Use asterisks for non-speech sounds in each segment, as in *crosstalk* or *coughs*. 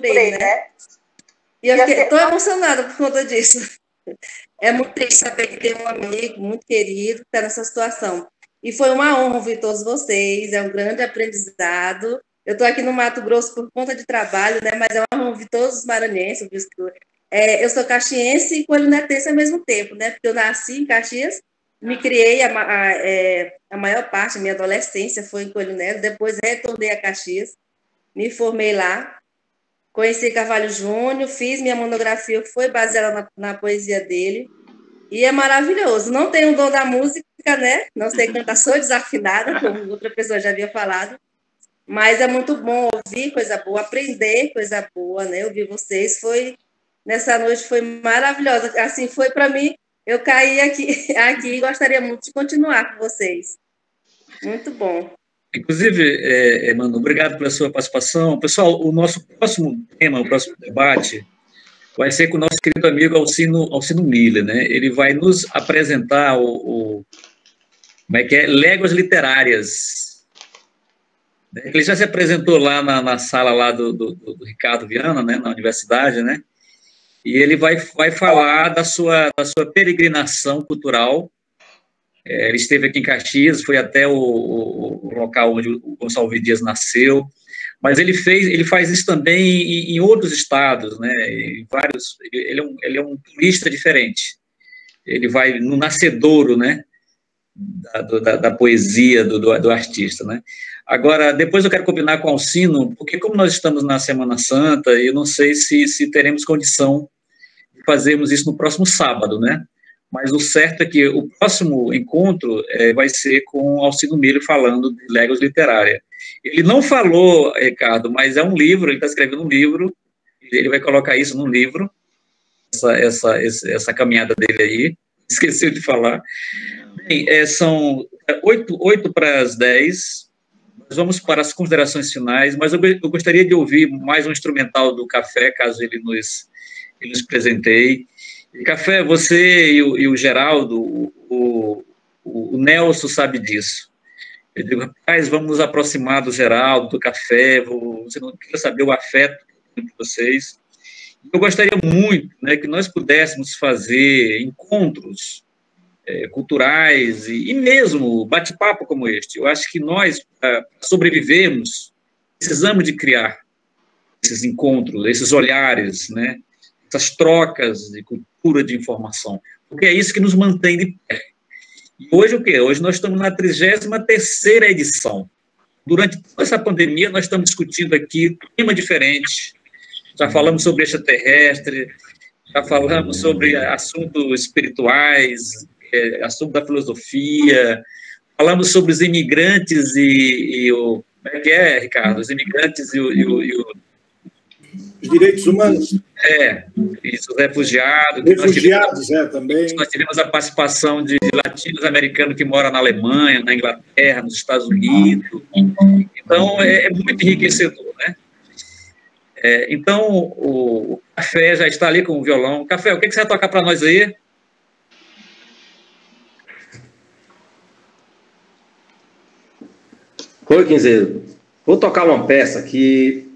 por ele, né? E eu estou emocionada por conta disso. *laughs* É muito triste saber que tem um amigo muito querido que está nessa situação. E foi uma honra ouvir todos vocês, é um grande aprendizado. Eu estou aqui no Mato Grosso por conta de trabalho, né? mas é uma honra ouvir todos os maranhenses. É, eu sou caxiense e coelhonetense ao mesmo tempo, né? porque eu nasci em Caxias, me criei, a, a, é, a maior parte da minha adolescência foi em Coelho Neto, depois retornei a Caxias, me formei lá, Conheci Carvalho Júnior, fiz minha monografia, foi baseada na, na, poesia dele, e é maravilhoso. Não tenho o dom da música, né? Não sei cantar, sou desafinada, como outra pessoa já havia falado, mas é muito bom ouvir coisa boa, aprender coisa boa, né? Ouvir vocês foi nessa noite foi maravilhosa. Assim foi para mim. Eu caí aqui, *laughs* aqui e gostaria muito de continuar com vocês. Muito bom. Inclusive, é, é, Mano, obrigado pela sua participação. Pessoal, o nosso próximo tema, o próximo debate, vai ser com o nosso querido amigo Alcino, Alcino Miller, né? Ele vai nos apresentar o, o como é que é? Léguas literárias. Ele já se apresentou lá na, na sala lá do, do, do, Ricardo Viana, né? Na universidade, né? E ele vai, vai falar da sua, da sua peregrinação cultural ele esteve aqui em Caxias, foi até o, o, o local onde o Gonçalves Dias nasceu, mas ele fez, ele faz isso também em, em outros estados, né? Em vários, ele é, um, ele é um turista diferente. Ele vai no nascedouro, né? Da, da, da poesia do, do, do, artista, né? Agora, depois eu quero combinar com o Alcino, porque como nós estamos na Semana Santa, eu não sei se, se teremos condição de fazermos isso no próximo sábado, né? Mas o certo é que o próximo encontro é, vai ser com Alcino Miro falando de Legos Literária. Ele não falou, Ricardo, mas é um livro, ele está escrevendo um livro, ele vai colocar isso num livro, essa, essa, essa caminhada dele aí, *laughs* esqueceu de falar. Bem, é, são oito, oito para as dez, nós vamos para as considerações finais, mas eu, eu gostaria de ouvir mais um instrumental do Café, caso ele nos, ele nos presenteie. Café, você e o, e o Geraldo, o, o, o, Nelson sabe disso. Eu digo, rapaz, vamos nos aproximar do Geraldo, do Café, você não quer saber o afeto de vocês. Eu gostaria muito né, que nós pudéssemos fazer encontros é, culturais e, e mesmo bate-papo como este. Eu acho que nós, para sobrevivermos, precisamos de criar esses encontros, esses olhares, né? Essas trocas de cultura de informação, porque é isso que nos mantém de pé. E hoje o quê? Hoje nós estamos na 33 edição. Durante toda essa pandemia, nós estamos discutindo aqui clima diferente, já falamos sobre extraterrestre, já falamos sobre assuntos espirituais, é, assunto da filosofia, falamos sobre os imigrantes e, e o... Como é que é, Ricardo? Os imigrantes e o, e o, e o direitos humanos. É, isso, refugiados. Refugiados, é, também. Nós tivemos a participação de, de latinos americanos que moram na Alemanha, na Inglaterra, nos Estados Unidos. Então, é, é muito enriquecedor, né? É, então, o, o, Café já está ali com o violão. Café, o que, que você vai tocar para nós aí? Oi, Quinzeiro. Vou tocar uma peça que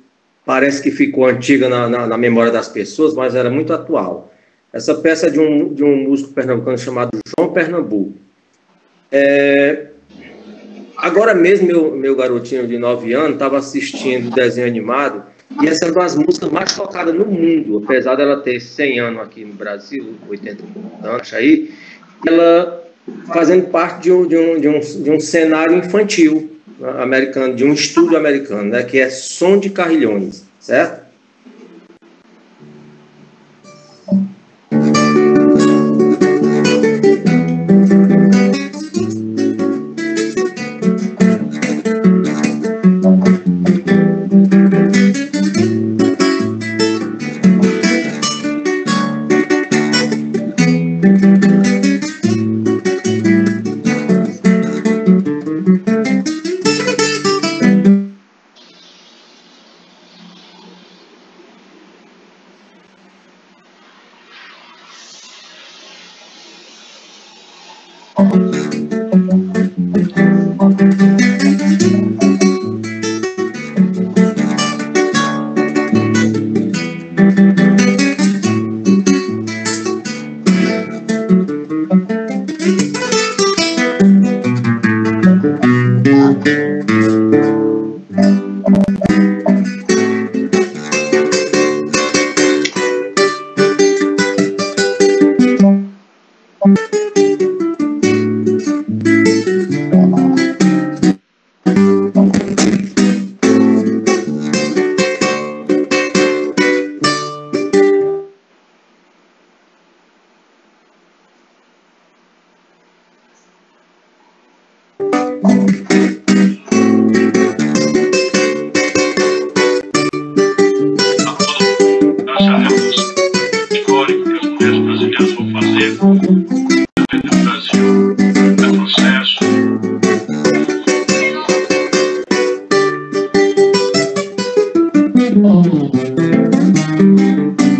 parece que ficou antiga na, na, na, memória das pessoas, mas era muito atual. Essa peça é de um, de um músico pernambucano chamado João Pernambuco. É, agora mesmo, meu, meu garotinho de 9 anos estava assistindo desenho animado, e essa é uma das músicas mais tocadas no mundo, apesar dela ter 100 anos aqui no Brasil, 80 anos aí, ela fazendo parte de um, de um, de um, de um cenário infantil, americano, de um estúdio americano, né, que é Som de Carrilhões, certo?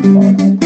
Bye.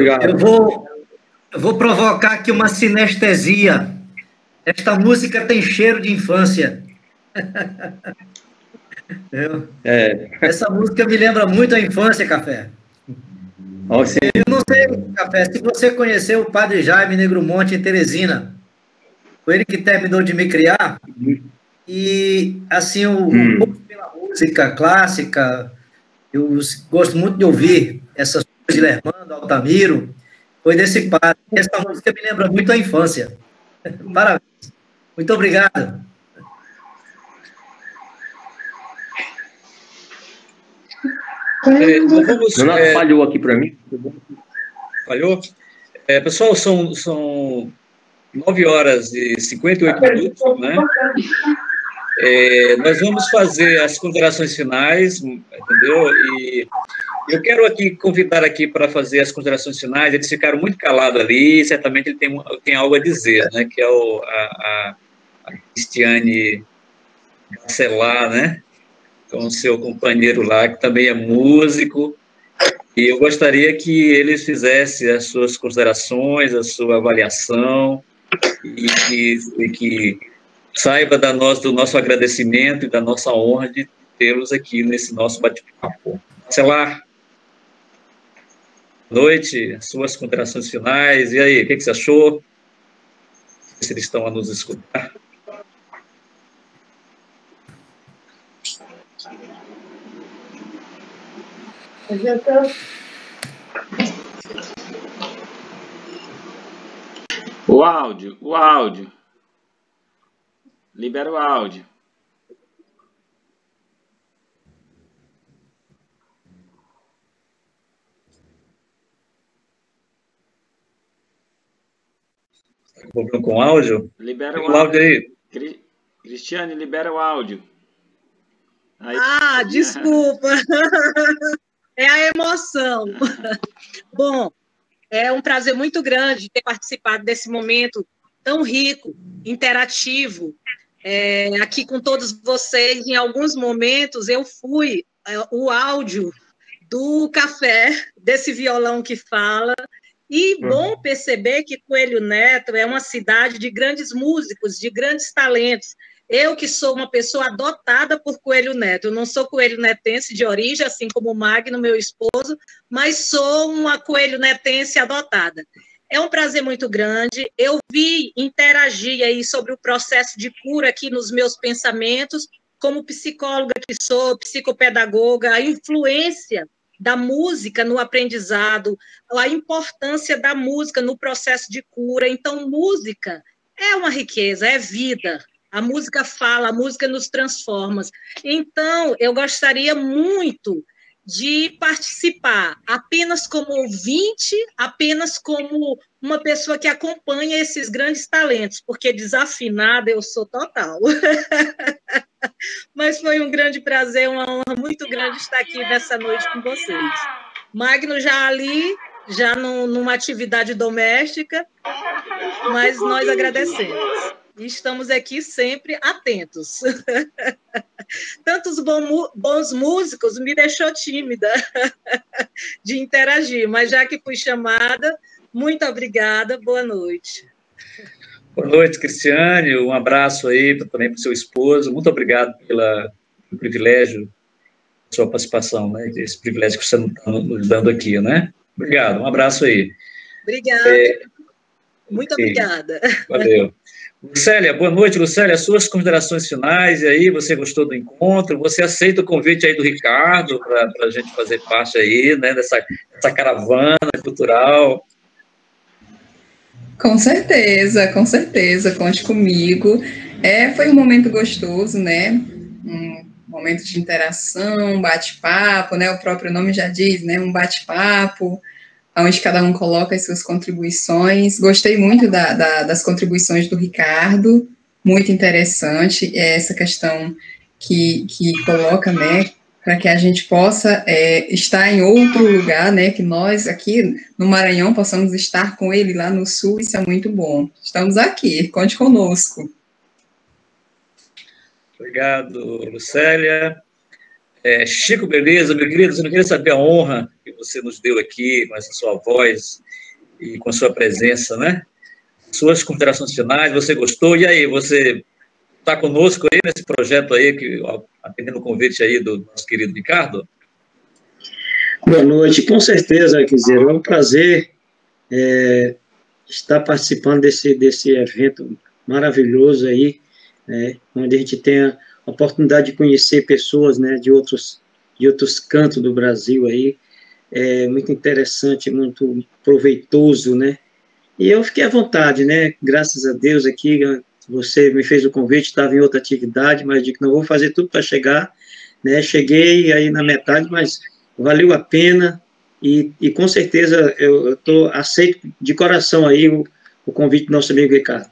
Obrigado. Eu vou, eu vou provocar aqui uma sinestesia. Esta música tem cheiro de infância. *laughs* Eu, é. Essa música me lembra muito a infância, Café. Eu não sei, Café, se você conheceu o Padre Jaime Negromonte em Teresina. Foi ele que terminou de me criar. E, assim, o, hum. pela música clássica, eu gosto muito de ouvir essas de Lermando, Altamiro. Foi desse padre. Essa música me lembra muito a infância. *laughs* Parabéns. Muito obrigado. É, vamos, Renato é, falhou aqui para mim. Falhou? É, pessoal, são, são 9 horas e 58 minutos, né? É, nós vamos fazer as considerações finais, entendeu? E eu quero aqui convidar aqui para fazer as considerações finais. Eles ficaram muito calados ali, certamente ele tem, tem algo a dizer, né? Que é o, a, a, a Cristiane Celar, né? com o seu companheiro lá, que também é músico, e eu gostaria que eles fizessem as suas considerações, a sua avaliação, e que, e que saiba da nós, do nosso agradecimento e da nossa honra de tê-los aqui nesse nosso bate-papo. Sei lá, noite, suas considerações finais, e aí, o que, que você achou? Se eles estão a nos escutar. O áudio, o áudio. Libera o áudio. Problema com áudio? Libera o, o áudio. aí. Cristiane, libera o áudio. Aí. Ah, desculpa. *laughs* é a emoção. *laughs* Bom, é um prazer muito grande ter participado desse momento tão rico, interativo, é, aqui com todos vocês. Em alguns momentos eu fui é, o áudio do café, desse violão que fala. E uhum. bom perceber que Coelho Neto é uma cidade de grandes músicos, de grandes talentos. Eu que sou uma pessoa adotada por Coelho Neto, eu não sou coelho netense de origem, assim como o Magno, meu esposo, mas sou uma coelho netense adotada. É um prazer muito grande. Eu vi interagir aí sobre o processo de cura aqui nos meus pensamentos, como psicóloga que sou, psicopedagoga, a influência da música no aprendizado, a importância da música no processo de cura. Então, música é uma riqueza, é vida. A música fala, a música nos transforma. Então, eu gostaria muito de participar apenas como ouvinte, apenas como uma pessoa que acompanha esses grandes talentos, porque desafinada eu sou total. *laughs* Mas foi um grande prazer, uma honra muito grande estar aqui nessa noite com vocês. Magno já ali, já numa atividade doméstica, mas nós agradecemos. E estamos aqui sempre atentos. *laughs* Tantos bons músicos me deixou tímida *laughs* de interagir, mas já que fui chamada, muito obrigada, boa noite. Boa noite, Cristiane, um abraço aí também para o seu esposo, muito obrigado pela, pelo privilégio, sua participação, né, esse privilégio que você está nos dando aqui, né? Obrigado, um abraço aí. Obrigada. É, muito okay. obrigada. Valeu. *laughs* Lucélia, boa noite, Lucélia. Suas considerações finais, e aí, você gostou do encontro? Você aceita o convite aí do Ricardo para a gente fazer parte aí, né, dessa, dessa caravana cultural? Com certeza, com certeza, conte comigo. É, foi um momento gostoso, né? Um momento de interação, bate-papo, né? O próprio nome já diz, né? Um bate-papo onde cada um coloca as suas contribuições. Gostei muito da, da, das contribuições do Ricardo, muito interessante é essa questão que, que coloca, né, para que a gente possa é, estar em outro lugar, né, que nós aqui no Maranhão possamos estar com ele lá no Sul, isso é muito bom. Estamos aqui, conte conosco. Obrigado, Lucélia. É, Chico Beleza, meu querido, eu não queria saber a honra você nos deu aqui, com essa sua voz e com a sua presença, né? Suas considerações finais, você gostou? E aí, você está conosco aí nesse projeto aí, que, atendendo o convite aí do nosso querido Ricardo? Boa noite, com certeza, dizer, é um prazer é, estar participando desse, desse evento maravilhoso aí, né, onde a gente tem a oportunidade de conhecer pessoas, né, de outros, de outros cantos do Brasil aí, é muito interessante, muito proveitoso, né, e eu fiquei à vontade, né, graças a Deus aqui, você me fez o convite, estava em outra atividade, mas digo que não vou fazer tudo para chegar, né, cheguei aí na metade, mas valeu a pena e, e com certeza eu estou aceito de coração aí o, o convite do nosso amigo Ricardo.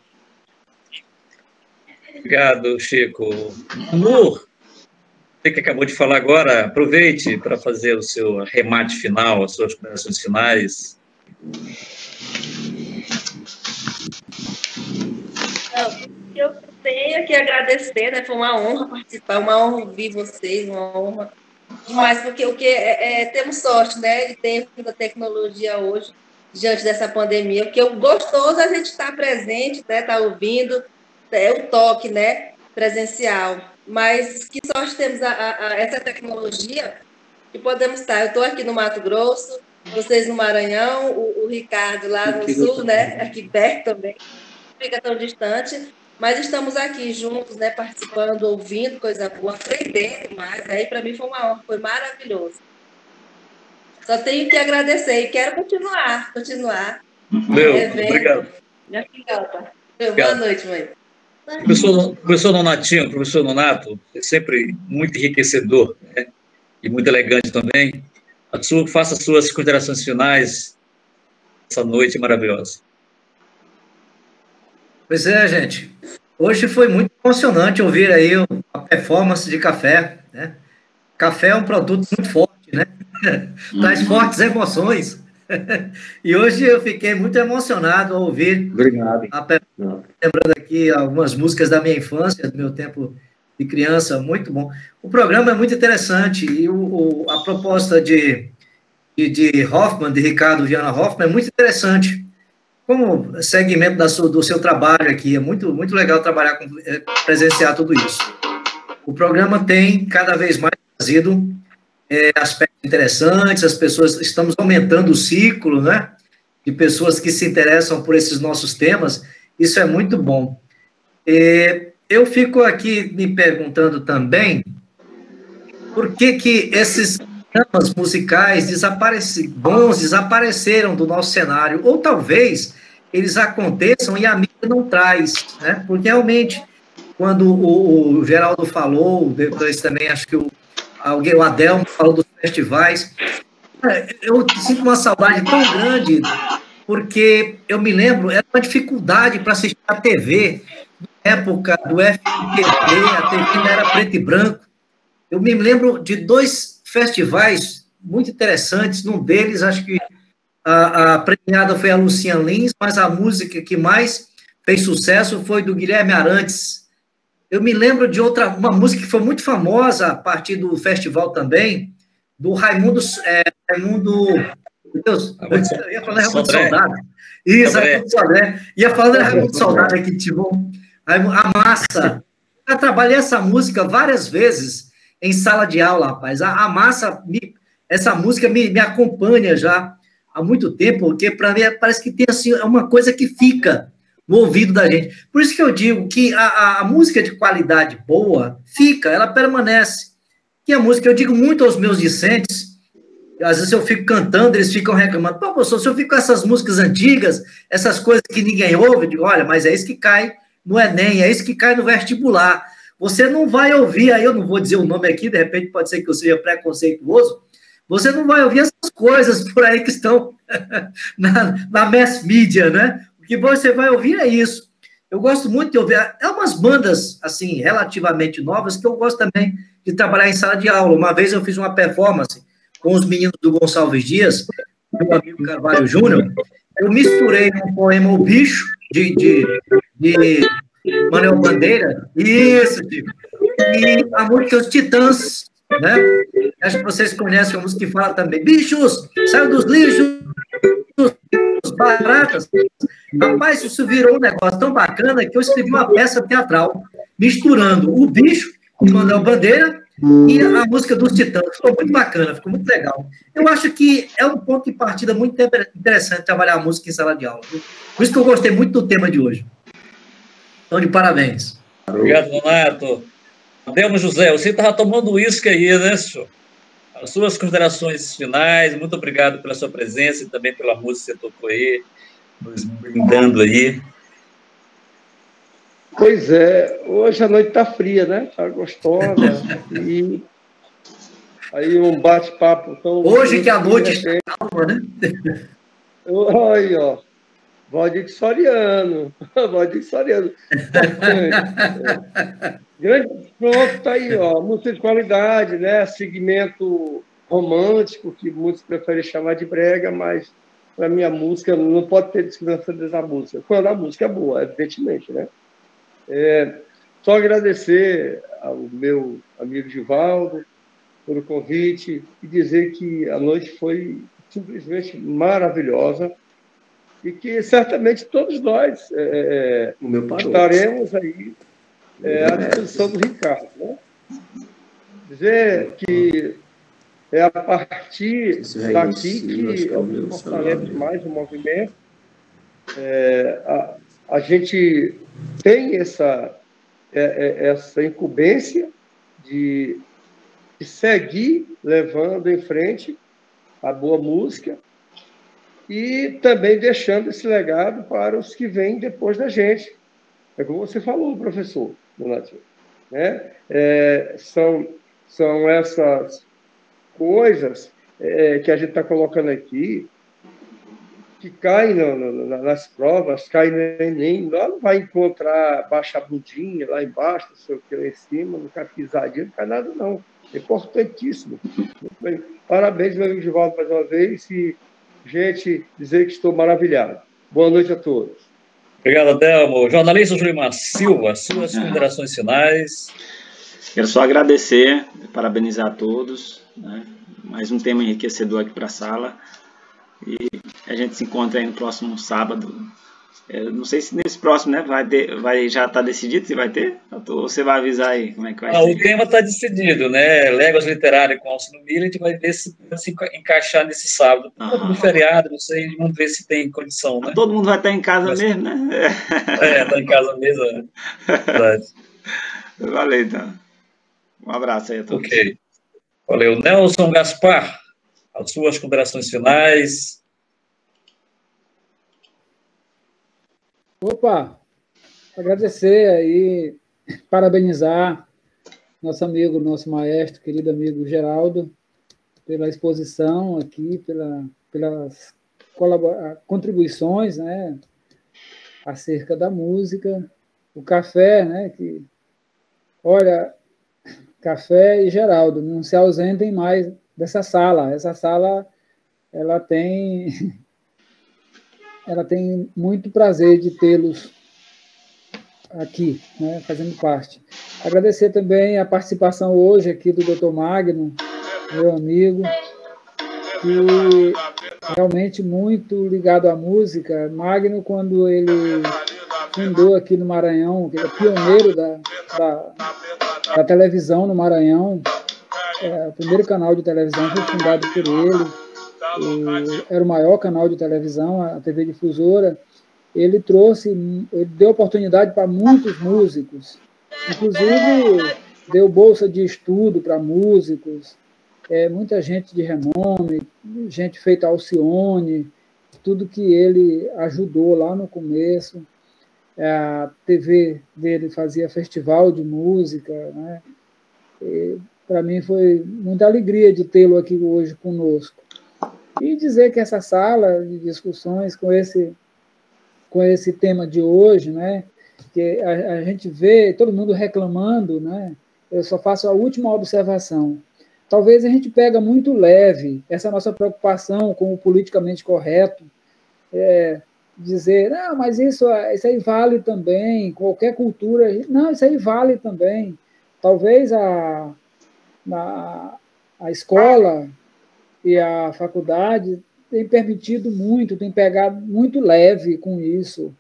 Obrigado, Chico. Amor, você que acabou de falar agora, aproveite para fazer o seu remate final, as suas considerações finais. Eu tenho que agradecer, né? Foi uma honra participar, uma honra ouvir vocês, uma honra demais, porque o que é, é, temos sorte, né, de ter da tecnologia hoje diante dessa pandemia. O que gostoso é a gente estar presente, né, estar ouvindo, é o toque, né, presencial. Mas que sorte temos a, a, a essa tecnologia que podemos estar. Eu estou aqui no Mato Grosso, vocês no Maranhão, o, o Ricardo lá no sul, né, aqui perto também, não fica tão distante. Mas estamos aqui juntos, né, participando, ouvindo coisa boa, aprendendo mais. Aí para mim foi uma honra, foi maravilhoso. Só tenho que agradecer e quero continuar, continuar. Meu, obrigado. Minha filhota. Boa noite, mãe. Professor, professor Nonatinho, professor Nonato, é sempre muito enriquecedor né? e muito elegante também. A sua, faça as suas considerações finais essa noite maravilhosa. Pois é, gente. Hoje foi muito emocionante ouvir aí a performance de café. Né? Café é um produto muito forte, né? *laughs* Traz fortes emoções. *laughs* e hoje eu fiquei muito emocionado ao ouvir. Obrigado. A, lembrando aqui algumas músicas da minha infância, do meu tempo de criança, muito bom. O programa é muito interessante e o, o a proposta de, de, de Hoffman, de Ricardo Viana Hoffman, é muito interessante como segmento da sua, do seu trabalho aqui. É muito, muito legal trabalhar com, é, presenciar tudo isso. O programa tem cada vez mais trazido é, aspectos interessantes, as pessoas, estamos aumentando o ciclo, né, de pessoas que se interessam por esses nossos temas, isso é muito bom. É, eu fico aqui me perguntando também por que que esses temas musicais desapareci, bons desapareceram do nosso cenário, ou talvez eles aconteçam e a mídia não traz, né? Porque realmente, quando o, o Geraldo falou, depois também acho que o, alguém, o Adelmo falou dos festivais, é, eu sinto uma saudade tão grande, porque eu me lembro, era uma dificuldade para assistir a TV, na época do FTV, a TV ainda era preto e branco. Eu me lembro de dois festivais muito interessantes, num deles, acho que a, a premiada foi a Lucinha Lins, mas a música que mais fez sucesso foi do Guilherme Arantes. Eu me lembro de outra, uma música que foi muito famosa a partir do festival também, do Raimundo. É, Raimundo. Deus, eu ia falar Raimundo Soldado. Isso, Raimundo Soldado. Ia falar Raimundo Soldado aqui, tipo, a massa. *laughs* Eu trabalhei essa música várias vezes em sala de aula, rapaz. A, a massa, me, essa música me, me acompanha já há muito tempo, porque para mim parece que tem assim, é uma coisa que fica no ouvido da gente. Por isso que eu digo que a, a, música de qualidade boa fica, ela permanece. Que a música, eu digo muito aos meus discentes, às vezes eu fico cantando, eles ficam reclamando, pô, professor, se eu fico com essas músicas antigas, essas coisas que ninguém ouve, eu digo, olha, mas é isso que cai no Enem, é isso que cai no vestibular. Você não vai ouvir, aí eu não vou dizer o nome aqui, de repente pode ser que eu seja preconceituoso, você não vai ouvir essas coisas por aí que estão *laughs* na, na mass media, né? O que você vai ouvir é isso. Eu gosto muito de ouvir. É umas bandas, assim, relativamente novas, que eu gosto também de trabalhar em sala de aula. Uma vez eu fiz uma performance com os meninos do Gonçalves Dias, meu amigo Carvalho Júnior. Eu misturei um poema O Bicho, de, de, de Manuel Bandeira, isso, tipo, e a música Os Titãs, né? Acho que vocês conhecem a música que fala também, bichos, saiu dos lixos, baratas. Rapaz, isso virou um negócio tão bacana que eu escrevi uma peça teatral misturando o bicho, o Manuel Bandeira, e a música dos Titãs. Ficou muito bacana, ficou muito legal. Eu acho que é um ponto de partida muito interessante trabalhar a música em sala de aula. Por isso que eu gostei muito do tema de hoje. Então, de parabéns. Obrigado, Donato. Adelmo José, você estava tomando uísque aí, né, senhor? As suas considerações finais, muito obrigado pela sua presença e também pela música que você tocou aí, nos brindando aí. Pois é, hoje a noite está fria, né? Está gostosa. e aí um bate-papo tão. Hoje que a noite está calma, né? Olha, ó. Valdir Soriano. *laughs* Valdir Soriano. É. *laughs* Grande, pronto, tá aí, ó. Música de qualidade, né? Segmento romântico, que muitos preferem chamar de brega, mas para mim a música não pode ter discriminação dessa música. Quando a música é boa, evidentemente, né? É, só agradecer ao meu amigo Givaldo pelo convite e dizer que a noite foi simplesmente maravilhosa e que certamente todos nós é, é estaremos aí é, à disposição do Ricardo. Né? Dizer que é a partir daqui que fortalece mais o movimento. É, a, a gente tem essa, é, é, essa incumbência de, de seguir levando em frente a boa música e também deixando esse legado para os que vêm depois da gente. É como você falou, professor Donativo. Né? É, são, são essas coisas é, que a gente está colocando aqui que caem no, no, nas provas, caem no Enem, lá não vai encontrar baixa bundinha lá embaixo, não sei o que, lá em cima, não cai pisadinha, não cai nada, não. É importantíssimo. Parabéns, meu amigo Givaldo, mais uma vez, e, gente, dizer que estou maravilhado. Boa noite a todos. Obrigado, Adelmo. Jornalista Julimar Silva, suas considerações finais. Quero só agradecer, parabenizar a todos. Né? Mais um tema enriquecedor aqui para a sala. E a gente se encontra aí no próximo sábado. Eu não sei se nesse próximo, né? Vai, ter, vai já está decidido se vai ter? Ou você vai avisar aí como é que vai ah, ser? O tema está decidido, né? Léguas Literárias com Alcino Miller, a gente vai ver se se encaixar nesse sábado. No feriado, não sei, vamos ver se tem condição, né? Todo mundo vai estar em casa Mas, mesmo, né? *laughs* É, está em casa mesmo. É. Valeu, então. Um abraço aí a todos. Ok. Valeu. Nelson Gaspar, as suas considerações finais. Opa, agradecer aí, parabenizar nosso amigo, nosso maestro, querido amigo Geraldo, pela exposição aqui, pela, pelas contribuições, né, acerca da música, o café, né, que, olha, Café e Geraldo, não se ausentem mais dessa sala. Essa sala ela tem *laughs* ela tem muito prazer de tê-los aqui, né, fazendo parte. Agradecer também a participação hoje aqui do Dr. Magno, meu amigo, que realmente muito ligado à música. Magno, quando ele fundou aqui no Maranhão, que é pioneiro da, da da televisão no Maranhão. É, o primeiro canal de televisão foi fundado por ele. era o maior canal de televisão, a TV Difusora. Ele trouxe, ele deu oportunidade para muitos músicos, inclusive deu bolsa de estudo para músicos, é, muita gente de renome, gente feita Alcione, tudo que ele ajudou lá no começo. É, a TV dele fazia festival de música, né? Para mim foi muita alegria de tê-lo aqui hoje conosco. E dizer que essa sala de discussões com esse com esse tema de hoje, né? Que a, a gente vê todo mundo reclamando, né? Eu só faço a última observação. Talvez a gente pega muito leve essa nossa preocupação com o politicamente correto, é, dizer, não, mas isso, isso aí vale também, qualquer cultura. Não, isso aí vale também. Talvez a, na, a escola e a faculdade têm permitido muito, têm pegado muito leve com isso.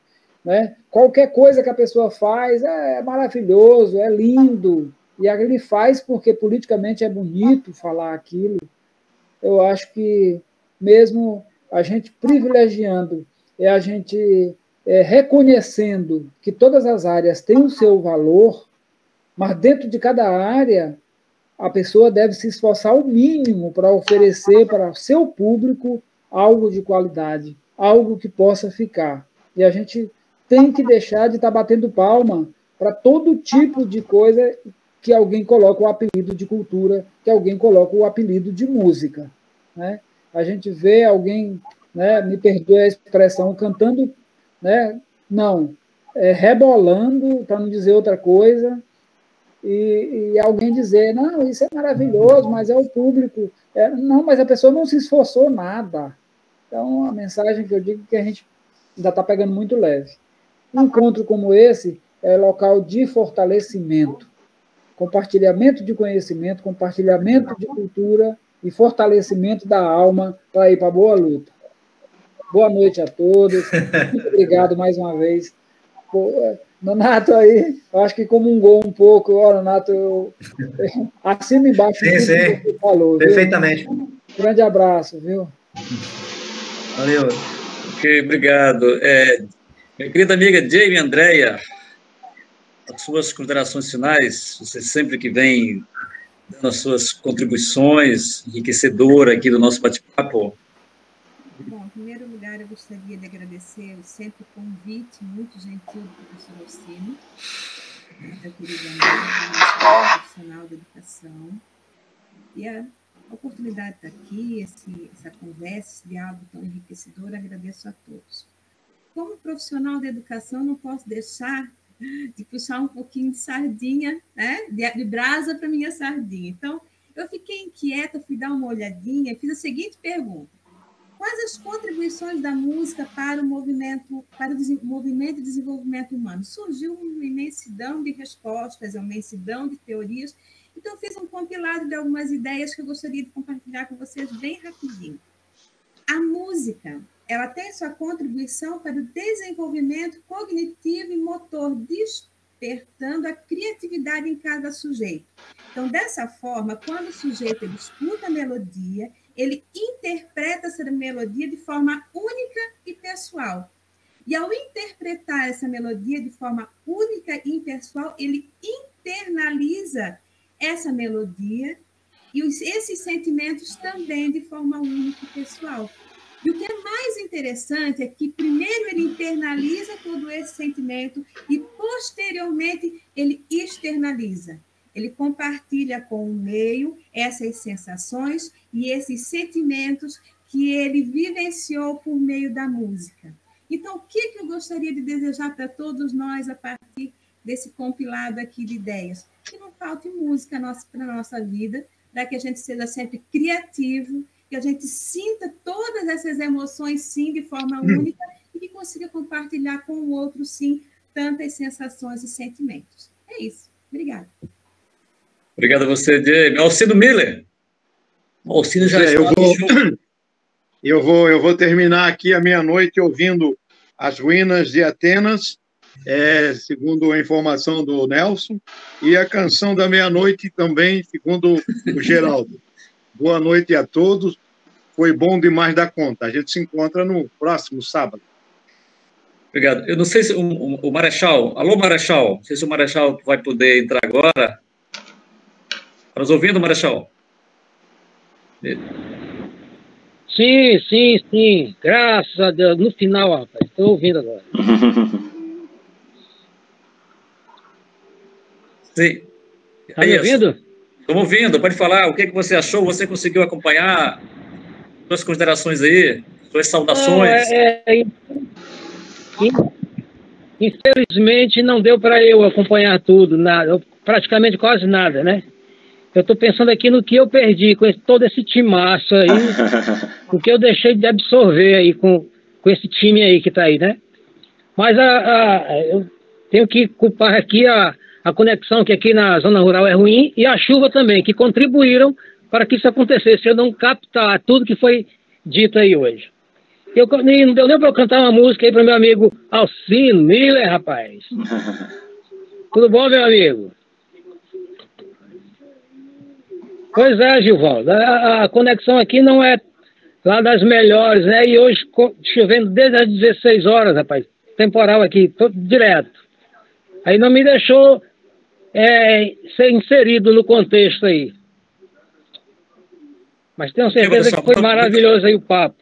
Né? Qualquer coisa que a pessoa faz é maravilhoso, é lindo, e ele faz porque politicamente é bonito falar aquilo. Eu acho que mesmo a gente privilegiando, é a gente é, reconhecendo que todas as áreas têm o seu valor, mas dentro de cada área a pessoa deve se esforçar o mínimo para oferecer para seu público algo de qualidade, algo que possa ficar. E a gente tem que deixar de estar tá batendo palma para todo tipo de coisa que alguém coloca o apelido de cultura, que alguém coloca o apelido de música. Né? A gente vê alguém, né, me perdoe a expressão, cantando, né, não, é, rebolando, para não dizer outra coisa, e, e, alguém dizer, não, isso é maravilhoso, mas é o público. É, não, mas a pessoa não se esforçou nada. Então, a mensagem que eu digo é que a gente ainda está pegando muito leve. Um encontro como esse é local de fortalecimento, compartilhamento de conhecimento, compartilhamento de cultura e fortalecimento da alma para ir para a boa luta. Boa noite a todos. Muito obrigado mais uma vez. Nonato aí, eu acho que comungou um pouco. Ó, Nonato, eu, *laughs* assina embaixo sim, sim. que você falou. Perfeitamente. Viu? Grande abraço, viu? Valeu. Ok, obrigado. É, minha querida amiga Jamie Andréia, as suas considerações finais, você sempre que vem dando as suas contribuições enriquecedoras aqui do nosso bate-papo. Bom, em primeiro lugar, eu gostaria de agradecer o sempre convite muito gentil do professor Alcino, da querida amiga, profissional da educação, e a oportunidade de estar aqui, esse, essa conversa, esse diálogo tão enriquecedor, agradeço a todos. Como profissional da educação, não posso deixar de puxar um pouquinho de sardinha, né? de, de brasa para minha sardinha. Então, eu fiquei inquieta, fui dar uma olhadinha, fiz a seguinte pergunta: quais as contribuições da música para o movimento, para o movimento de desenvolvimento humano? Surgiu uma imensidão de respostas, uma imensidão de teorias. Então, eu fiz um compilado de algumas ideias que eu gostaria de compartilhar com vocês bem rapidinho. A música ela tem sua contribuição para o desenvolvimento cognitivo e motor, despertando a criatividade em cada sujeito. Então, dessa forma, quando o sujeito escuta a melodia, ele interpreta essa melodia de forma única e pessoal. E ao interpretar essa melodia de forma única e impessoal, ele internaliza essa melodia e os, esses sentimentos também de forma única e pessoal. E o que é mais interessante é que, primeiro, ele internaliza todo esse sentimento e, posteriormente, ele externaliza. Ele compartilha com o meio essas sensações e esses sentimentos que ele vivenciou por meio da música. Então, o que, que eu gostaria de desejar para todos nós a partir desse compilado aqui de ideias? Que não falte música para a nossa vida, para que a gente seja sempre criativo que a gente sinta todas essas emoções, sim, de forma hum. única e que consiga compartilhar com o outro, sim, tantas sensações e sentimentos. É isso. Obrigada. Obrigado a você, Jamie. Alcino Miller. Alcino já é, eu vou, *coughs* eu vou Eu vou terminar aqui a meia-noite ouvindo as ruínas de Atenas, é, segundo a informação do Nelson, e a canção da meia-noite também, segundo o Geraldo. *laughs* Boa noite a todos. Foi bom demais da conta. A gente se encontra no próximo sábado. Obrigado. Eu não sei se o, o Marechal. Alô, Marechal. Não sei se o Marechal vai poder entrar agora. Está nos ouvindo, Marechal? Sim, sim, sim. Graças a Deus. No final, rapaz. Estou ouvindo agora. *laughs* sim. Está me ouvindo? Estamos ouvindo, pode falar. O que, é que você achou? Você conseguiu acompanhar? Suas considerações aí, suas saudações. Não, é, é, infelizmente não deu para eu acompanhar tudo, nada, praticamente quase nada, né? Eu estou pensando aqui no que eu perdi com esse, todo esse timaço aí, *laughs* o que eu deixei de absorver aí com, com esse time aí que está aí, né? Mas a, a, eu tenho que culpar aqui a, a conexão que aqui na zona rural é ruim e a chuva também, que contribuíram para que isso acontecesse. Eu não captar tudo que foi dito aí hoje. Eu, não deu nem para eu cantar uma música aí para meu amigo Alcino Miller, rapaz. *laughs* Tudo bom, meu amigo? Pois é, Gilvaldo. A, a, conexão aqui não é lá das melhores, né? E hoje chovendo desde as 16 horas, rapaz. Temporal aqui, todo direto. Aí não me deixou é, ser inserido no contexto aí. Mas tenho certeza que foi maravilhoso aí o papo.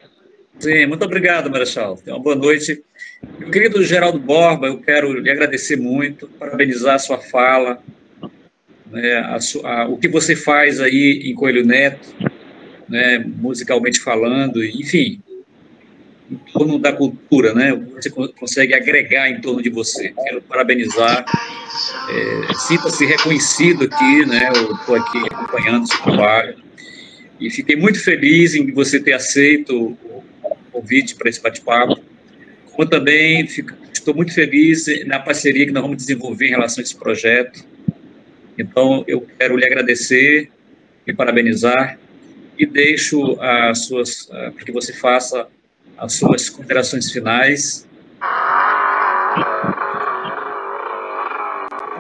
Sim, muito obrigado, Marechal. Uma boa noite. Meu querido Geraldo Borba, eu quero lhe agradecer muito, parabenizar a sua fala, né, a, a, o que você faz aí em Coelho Neto, né, musicalmente falando, enfim, em torno da cultura, né? Você consegue agregar em torno de você. Quero parabenizar. É, Sinta-se reconhecido aqui, né? Estou aqui acompanhando o seu trabalho e fiquei muito feliz em você ter aceito o convite para esse bate-papo. Como também fico, estou muito feliz na parceria que nós vamos desenvolver em relação a esse projeto. Então, eu quero lhe agradecer e parabenizar e deixo as suas, para que você faça as suas considerações finais.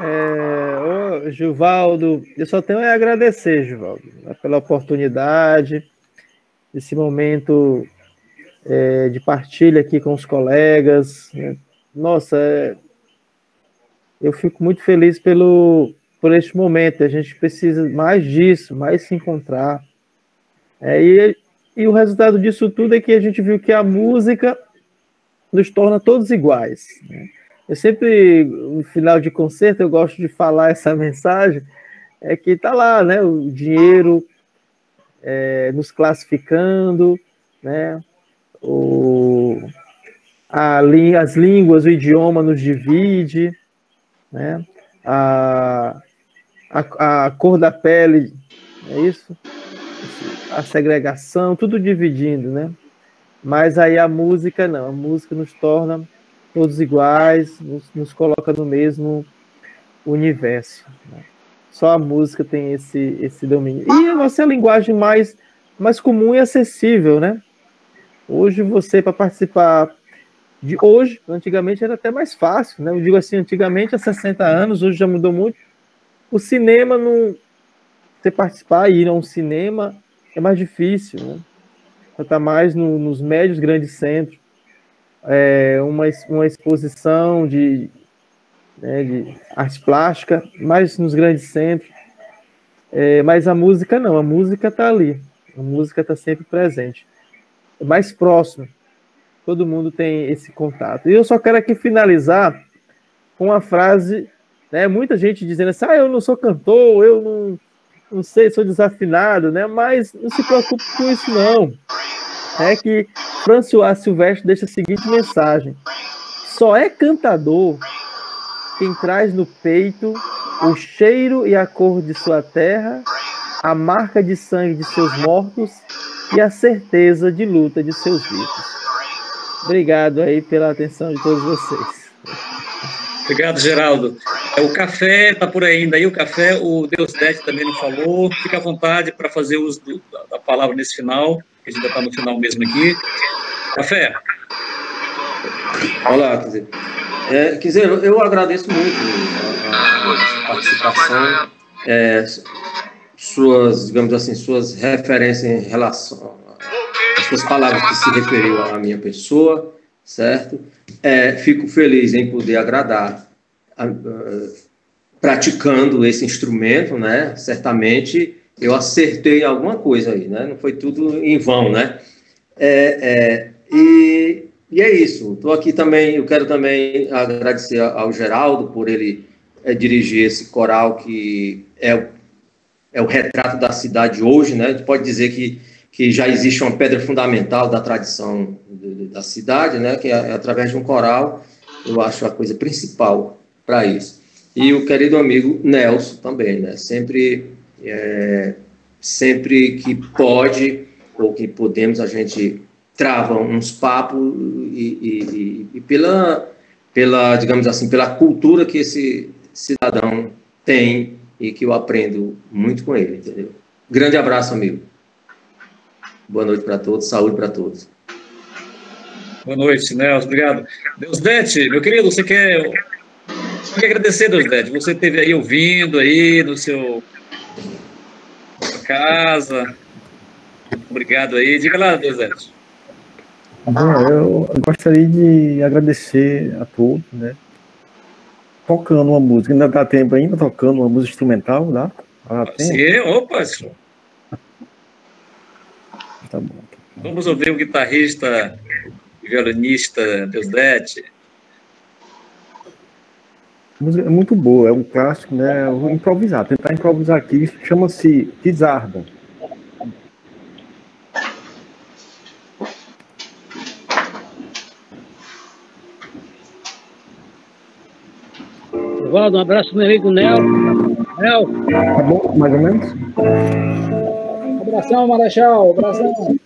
É, ô, Gilvaldo, eu só tenho a agradecer, Gilvaldo, né, pela oportunidade, esse momento é, de partilha aqui com os colegas. Né? Nossa, é, eu fico muito feliz pelo, por este momento. A gente precisa mais disso, mais se encontrar. É, e, e o resultado disso tudo é que a gente viu que a música nos torna todos iguais. Né? Eu sempre, no final de concerto, eu gosto de falar essa *laughs* mensagem, é que está lá, né, o dinheiro é, nos classificando, né, o, a, as línguas, o idioma nos divide, né? a, a, a cor da pele, é isso? A segregação, tudo dividindo, né? Mas aí a música não, a música nos torna todos iguais, nos, nos coloca no mesmo universo. Né? Só a música tem esse, esse domínio. E a nossa linguagem mais, mais comum e acessível, né? Hoje você, para participar de hoje, antigamente era até mais fácil, né? Eu digo assim, antigamente há 60 anos, hoje já mudou muito. O cinema não. Você participar e ir a um cinema é mais difícil, né? Está mais no, nos médios grandes centros. É uma, uma exposição de, né, de arte plástica, mais nos grandes centros. É, mas a música não, a música está ali. A música está sempre presente mais próximo. Todo mundo tem esse contato. E eu só quero aqui finalizar com uma frase, né? Muita gente dizendo assim: ah, eu não sou cantor, eu não, não sei, sou desafinado, né? Mas não se preocupe com isso, não. É que François Silvestre deixa a seguinte mensagem: só é cantador quem traz no peito o cheiro e a cor de sua terra, a marca de sangue de seus mortos e a certeza de luta de seus vivos. Obrigado aí pela atenção de todos vocês. Obrigado, Geraldo. É, o café está por aí ainda aí, o café, o Deus Dete também não falou. Fica à vontade para fazer uso do, da palavra nesse final, que a gente está no final mesmo aqui. Café. Olá, quer dizer, é, quer dizer eu agradeço muito a, a participação. É, suas, digamos assim, suas referências em relação às suas palavras que se referiu à minha pessoa, certo? É, fico feliz em poder agradar praticando esse instrumento, né? Certamente eu acertei alguma coisa aí, né? Não foi tudo em vão, né? É, é, e, e é isso. Estou aqui também, eu quero também agradecer ao Geraldo por ele é, dirigir esse coral que é é o retrato da cidade hoje, né? A gente pode dizer que, que já existe uma pedra fundamental da tradição da cidade, né? Que é, é através de um coral, eu acho a coisa principal para isso. E o querido amigo Nelson também, né? Sempre, é, sempre que pode ou que podemos, a gente trava uns papos e, e, e, pela, pela, digamos assim, pela cultura que esse cidadão tem e que eu aprendo muito com ele, entendeu? Grande abraço, amigo. Boa noite para todos, saúde para todos. Boa noite, Nelson, obrigado. Deus Dete, meu querido, você quer. Quero agradecer, Deus Dete. Você esteve aí ouvindo aí no seu casa. Obrigado aí. Diga lá, Deus Dete. Bom, eu gostaria de agradecer a todos, né? Tocando uma música, ainda dá tempo ainda tocando uma música instrumental, dá? Ah, Sim, opa, senhor. Tá bom. Vamos ouvir o guitarrista e violinista Deusdete. É muito boa, é um clássico, né? Eu vou improvisar, tentar improvisar aqui. Chama-se Kizarda. Valdo, um abraço pro meu amigo Nel. Nel. Tá bom, mais ou menos? Abração, Marechal. Abração.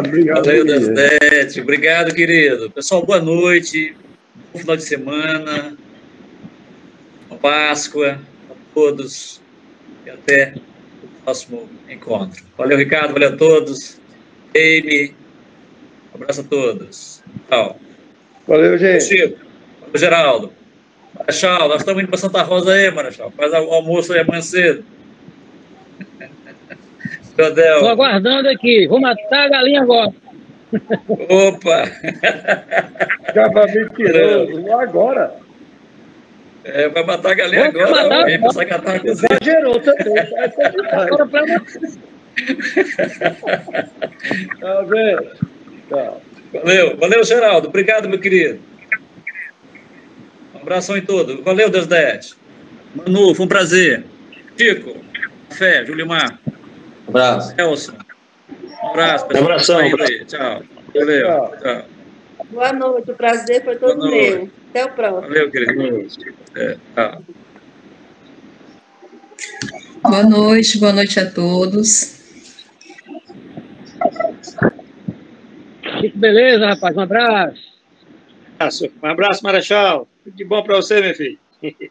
Obrigado, obrigado. Valeu. Obrigado, querido. Pessoal, boa noite. Bom final de semana. Boa Páscoa a todos. E até o próximo encontro. Valeu, Ricardo. Valeu a todos. Amy. Um abraço a todos. Tchau. Valeu, gente. Chico. Valeu, Geraldo. Marechal, nós estamos indo para Santa Rosa aí, Marechal. Faz o almoço aí amanhã cedo. Estou aguardando aqui. Vou matar a galinha agora. Opa! *laughs* Já vai mentiroso. Agora. É, vai matar a galinha Vou agora. Matar, que ela tá Exagerou também. *laughs* Agora pra Tá vendo? Tá. Valeu, valeu, Geraldo. Obrigado, meu querido. Um abração em todo. Valeu, Desdete. Manu, foi um prazer. Chico, Fé, Julimar. Um abraço. Nelson. Um abraço, pessoal. Um abração. Aí, tchau. Valeu. Tchau. tchau. Boa noite, o prazer foi todo meu. Até o próximo. Valeu, querido. É, tchau. Boa noite, boa noite a todos. Que beleza, rapaz. Um abraço. Um abraço, Marechal. Tudo de bom para você, meu filho. *laughs*